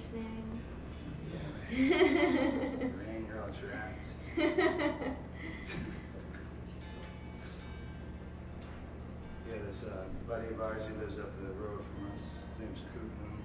conditioning. Rain, you're all trapped. Yeah, this uh, buddy of ours, he lives up the road from us. His name's Cooten.